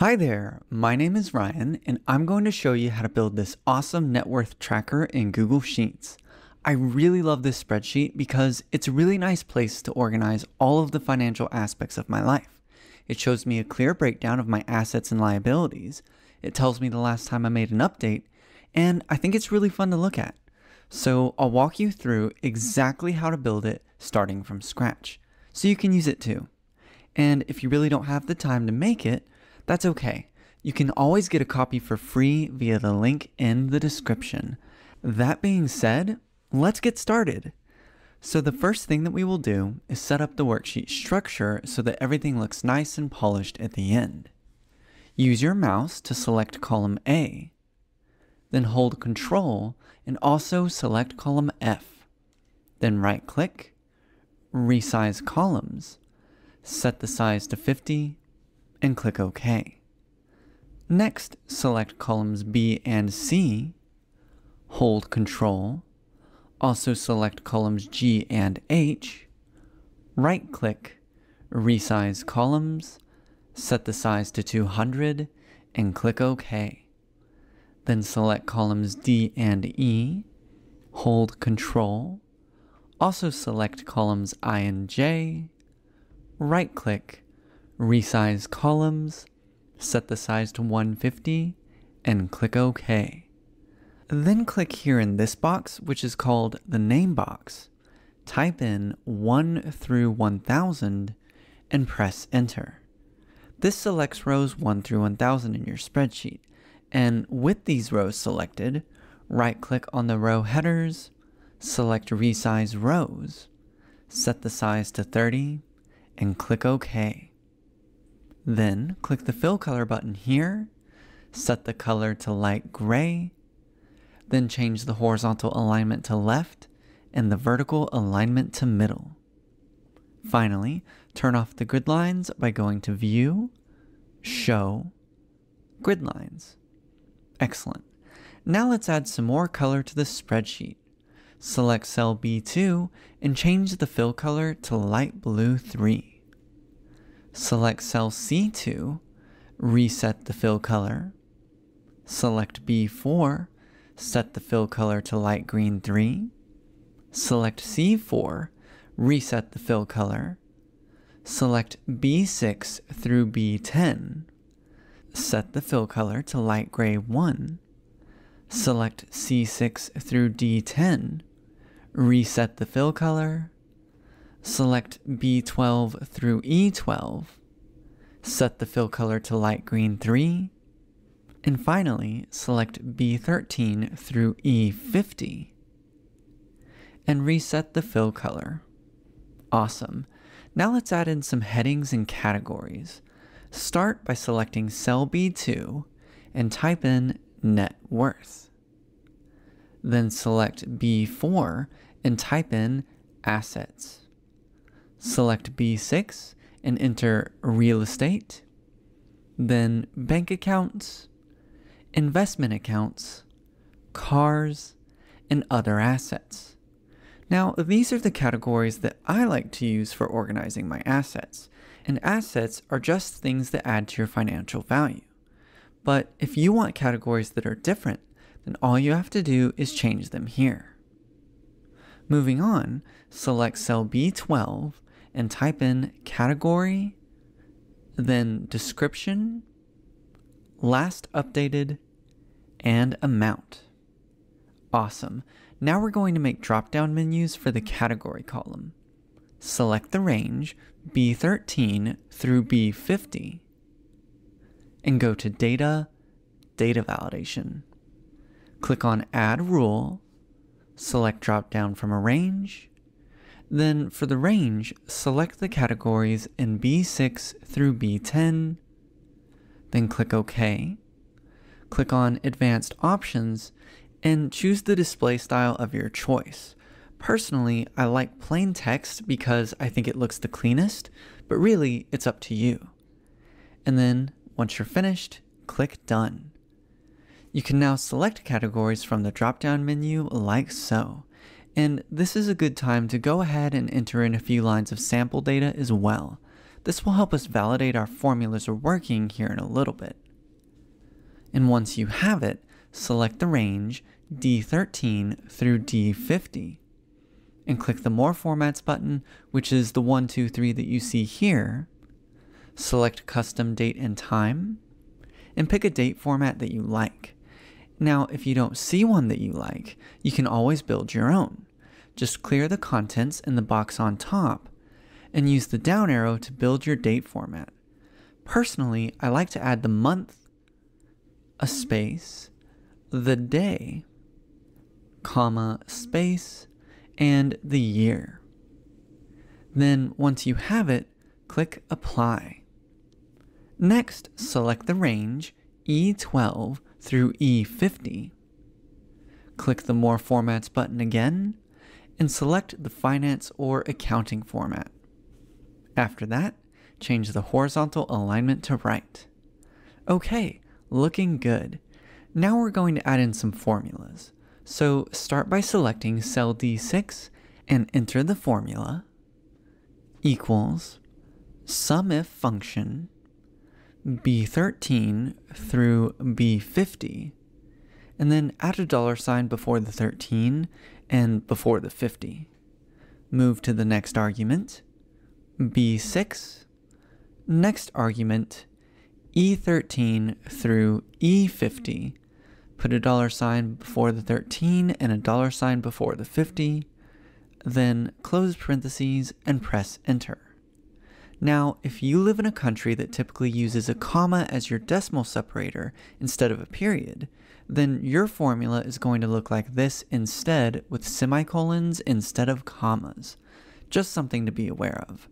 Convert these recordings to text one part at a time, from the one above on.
Hi there, my name is Ryan, and I'm going to show you how to build this awesome net worth tracker in Google Sheets. I really love this spreadsheet because it's a really nice place to organize all of the financial aspects of my life. It shows me a clear breakdown of my assets and liabilities. It tells me the last time I made an update, and I think it's really fun to look at. So I'll walk you through exactly how to build it starting from scratch, so you can use it too. And if you really don't have the time to make it, that's okay. You can always get a copy for free via the link in the description. That being said, let's get started. So the first thing that we will do is set up the worksheet structure so that everything looks nice and polished at the end. Use your mouse to select column A, then hold Control and also select column F. Then right click, resize columns, set the size to 50, and click OK. Next, select columns B and C, hold Control, also select columns G and H, right click, resize columns, set the size to 200, and click OK. Then select columns D and E, hold Control, also select columns I and J, right click, resize columns, set the size to 150, and click OK. Then click here in this box, which is called the name box. Type in 1 through 1000 and press enter. This selects rows 1 through 1000 in your spreadsheet. And with these rows selected, right click on the row headers, select resize rows, set the size to 30, and click OK. Then click the fill color button here, set the color to light gray, then change the horizontal alignment to left and the vertical alignment to middle. Finally, turn off the grid lines by going to View, Show, Grid Lines. Excellent. Now let's add some more color to the spreadsheet. Select cell B2 and change the fill color to light blue 3. Select cell C2, reset the fill color. Select B4 set the fill color to light green 3. Select C4, reset the fill color. Select B6 through B10. Set the fill color to light gray 1. Select C6 through D10. Reset the fill color. Select B12 through E12. Set the fill color to light green 3 and finally, select B13 through E50 and reset the fill color. Awesome. Now let's add in some headings and categories. Start by selecting cell B2 and type in net worth. Then select B4 and type in assets. Select B6 and enter real estate, then bank accounts, investment accounts, cars, and other assets. Now, these are the categories that I like to use for organizing my assets, and assets are just things that add to your financial value. But if you want categories that are different, then all you have to do is change them here. Moving on, select cell B12 and type in category, then description, last updated, and amount. Awesome. Now we're going to make drop-down menus for the category column. Select the range B13 through B50 and go to Data, Data Validation. Click on Add Rule, select drop-down from a range, then for the range, select the categories in B6 through B10, then click OK click on Advanced Options, and choose the display style of your choice. Personally, I like plain text because I think it looks the cleanest, but really, it's up to you. And then, once you're finished, click Done. You can now select categories from the drop-down menu like so. And this is a good time to go ahead and enter in a few lines of sample data as well. This will help us validate our formulas are working here in a little bit. And once you have it, select the range D13 through D50 and click the More Formats button, which is the 1, 2, 3 that you see here. Select Custom Date and Time, and pick a date format that you like. Now, if you don't see one that you like, you can always build your own. Just clear the contents in the box on top, and use the down arrow to build your date format. Personally, I like to add the month, a space, the day, comma, space, and the year. Then, once you have it, click Apply. Next, select the range E12 through E50. Click the More Formats button again, and select the Finance or Accounting format. After that, change the horizontal alignment to right. Okay, looking good. Now we're going to add in some formulas. So start by selecting cell D6 and enter the formula equals SUMIF function B13 through B50 and then add a dollar sign before the 13 and before the 50. Move to the next argument, B6, next argument, E13 through E50 put a dollar sign before the 13 and a dollar sign before the 50, then close parentheses and press enter. Now, if you live in a country that typically uses a comma as your decimal separator instead of a period, then your formula is going to look like this instead with semicolons instead of commas. Just something to be aware of.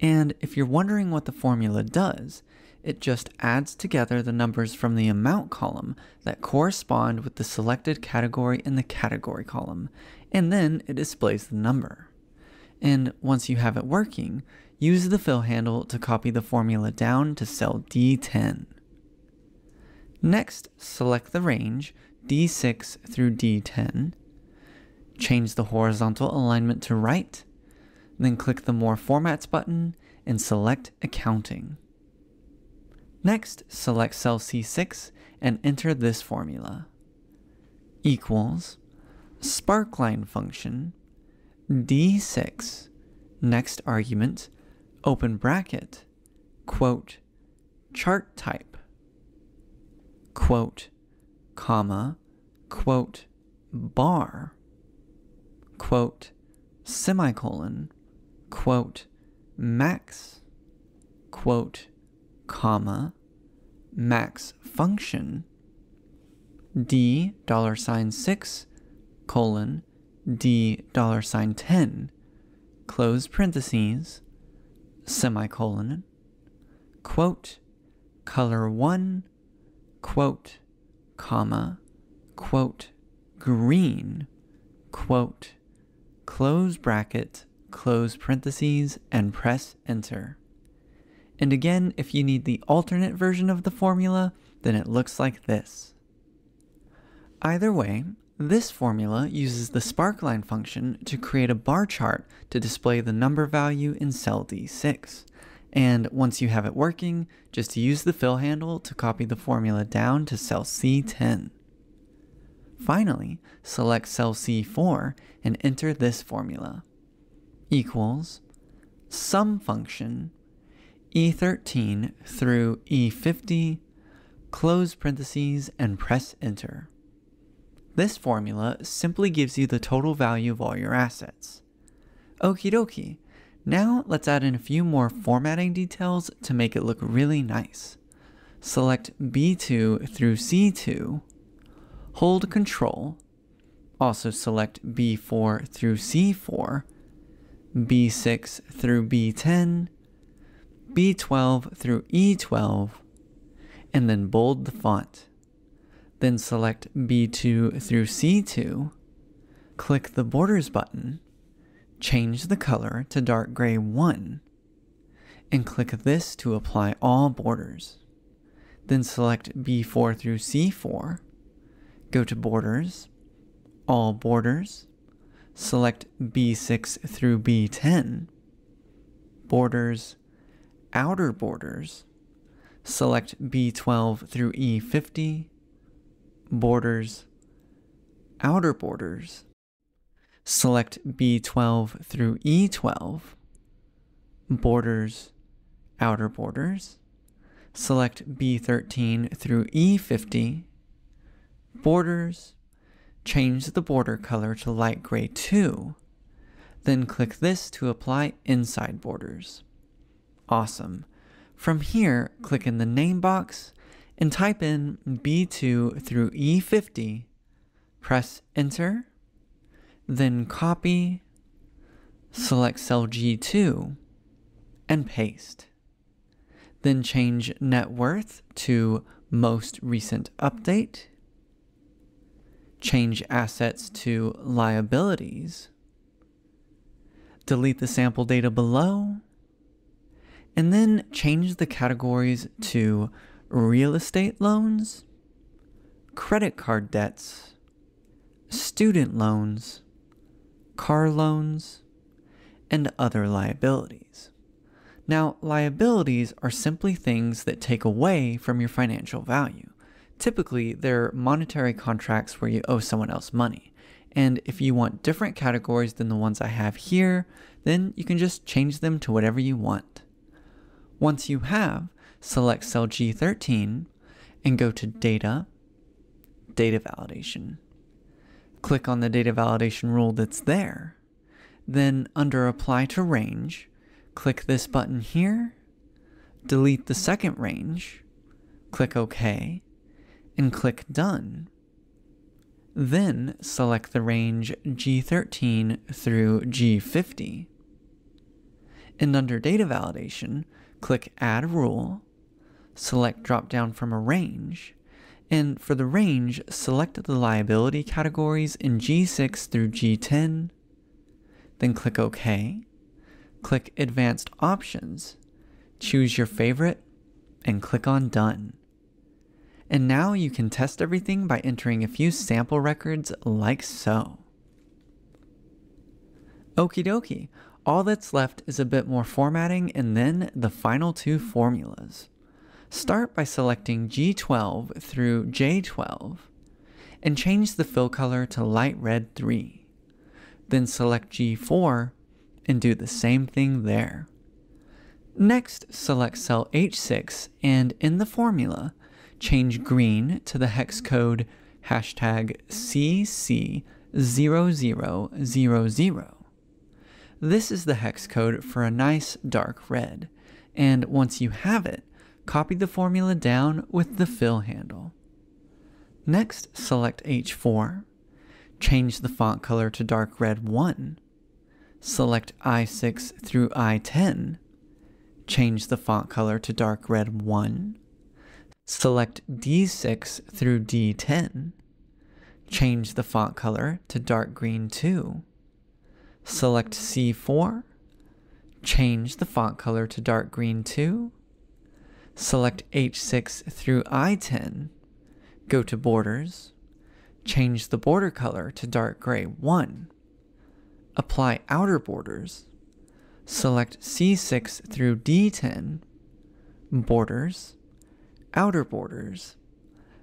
And if you're wondering what the formula does, it just adds together the numbers from the amount column that correspond with the selected category in the category column, and then it displays the number. And once you have it working, use the fill handle to copy the formula down to cell D10. Next, select the range D6 through D10, change the horizontal alignment to right, then click the More Formats button and select Accounting. Next, select cell C6 and enter this formula. Equals sparkline function D6 next argument open bracket quote chart type quote comma quote bar quote semicolon quote max quote comma, max function, d dollar sign 6 colon d dollar sign 10 close parentheses semicolon quote color 1 quote comma quote green quote close bracket close parentheses and press enter and again, if you need the alternate version of the formula, then it looks like this. Either way, this formula uses the sparkline function to create a bar chart to display the number value in cell D6. And once you have it working, just use the fill handle to copy the formula down to cell C10. Finally, select cell C4 and enter this formula. Equals sum function E13 through E50, close parentheses, and press enter. This formula simply gives you the total value of all your assets. Okie dokie, now let's add in a few more formatting details to make it look really nice. Select B2 through C2, hold Control, also select B4 through C4, B6 through B10, B12 through E12, and then bold the font. Then select B2 through C2, click the Borders button, change the color to dark gray 1, and click this to apply all borders. Then select B4 through C4, go to Borders, All Borders, select B6 through B10, Borders, outer borders, select B12 through E50, borders, outer borders, select B12 through E12, borders, outer borders, select B13 through E50, borders, change the border color to light gray 2, then click this to apply inside borders. Awesome. From here, click in the name box and type in B2 through E50, press enter, then copy, select cell G2, and paste. Then change net worth to most recent update, change assets to liabilities, delete the sample data below, and then change the categories to real estate loans, credit card debts, student loans, car loans, and other liabilities. Now, liabilities are simply things that take away from your financial value. Typically, they're monetary contracts where you owe someone else money. And if you want different categories than the ones I have here, then you can just change them to whatever you want. Once you have, select cell G13 and go to Data, Data Validation. Click on the data validation rule that's there. Then under Apply to Range, click this button here, delete the second range, click OK, and click Done. Then select the range G13 through G50. And under Data Validation, click Add Rule, select Drop Down from a range, and for the range, select the liability categories in G6 through G10, then click OK, click Advanced Options, choose your favorite, and click on Done. And now you can test everything by entering a few sample records like so. Okie dokie, all that's left is a bit more formatting and then the final two formulas. Start by selecting G12 through J12 and change the fill color to light red 3. Then select G4 and do the same thing there. Next, select cell H6 and in the formula, change green to the hex code hashtag CC0000. This is the hex code for a nice dark red, and once you have it, copy the formula down with the fill handle. Next, select H4, change the font color to dark red 1, select I6 through I10, change the font color to dark red 1, select D6 through D10, change the font color to dark green 2, select C4, change the font color to dark green 2, select H6 through I10, go to Borders, change the border color to dark gray 1, apply outer borders, select C6 through D10, Borders, outer borders,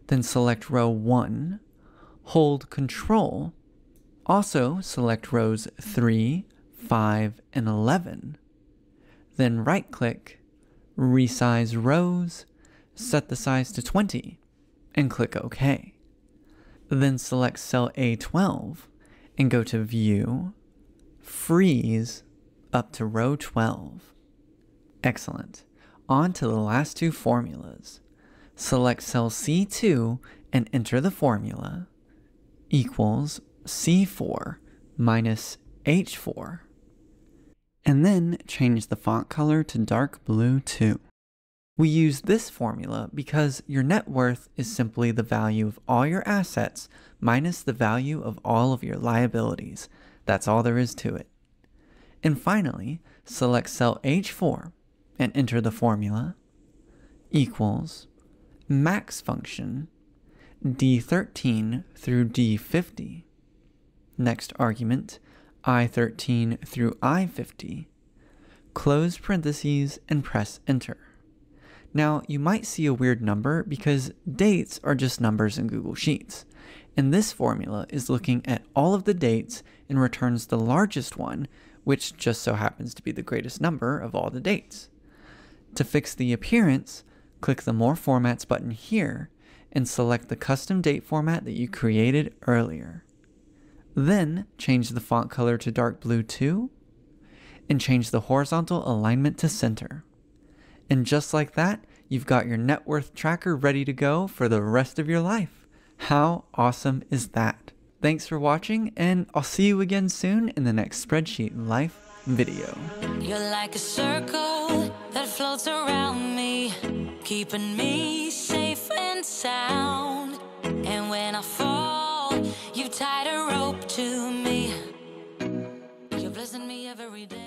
then select row 1, hold Control, also select rows 3, 5, and 11. Then right click, resize rows, set the size to 20, and click OK. Then select cell A12 and go to View, Freeze, up to row 12. Excellent. On to the last two formulas. Select cell C2 and enter the formula equals C4 minus H4. And then change the font color to dark blue too. We use this formula because your net worth is simply the value of all your assets minus the value of all of your liabilities. That's all there is to it. And finally, select cell H4 and enter the formula equals max function D13 through D50 Next argument, I13 through I50. close parentheses, and press enter. Now, you might see a weird number because dates are just numbers in Google Sheets. And this formula is looking at all of the dates and returns the largest one, which just so happens to be the greatest number of all the dates. To fix the appearance, click the More Formats button here and select the custom date format that you created earlier. Then change the font color to dark blue too, and change the horizontal alignment to center. And just like that, you've got your net worth tracker ready to go for the rest of your life. How awesome is that? Thanks for watching, and I'll see you again soon in the next Spreadsheet Life video. You're like a circle that floats around me, keeping me safe and sound. And when I fall, you tied a rope me every day.